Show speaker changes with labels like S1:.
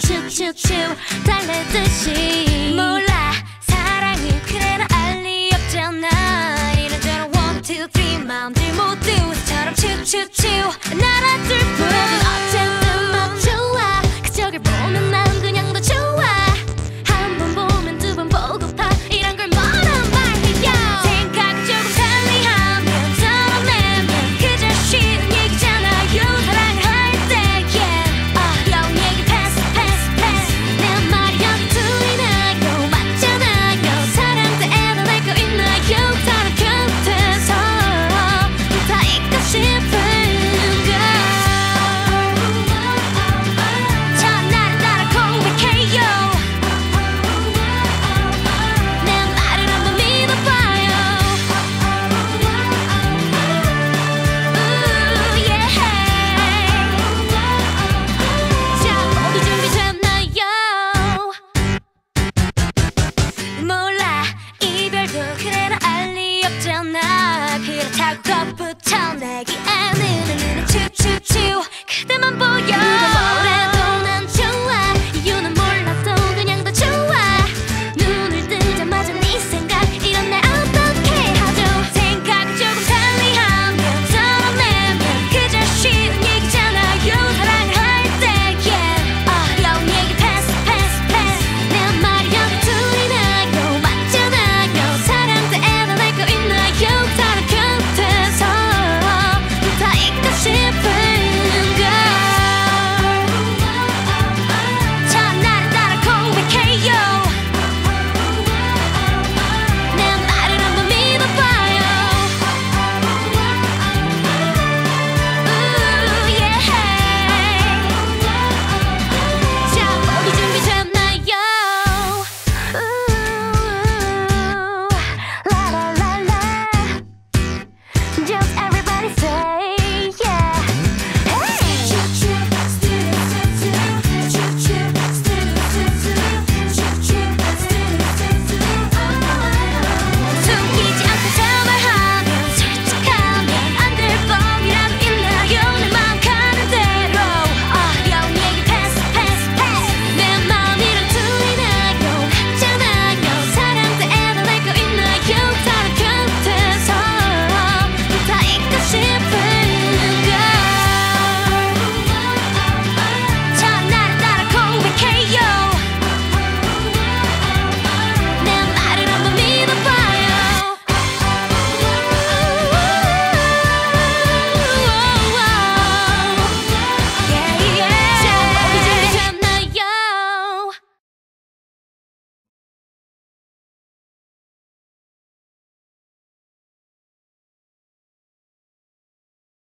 S1: 슈슈슈 달래듯이. 몰라 사랑이 그래 나 알리 없잖아. 이런저런 one two three 마음들 모두 처럼 슈슈슈 날아들 뿐. Back up, tell Maggie and Lily, Lily, Lily, Lily, Lily,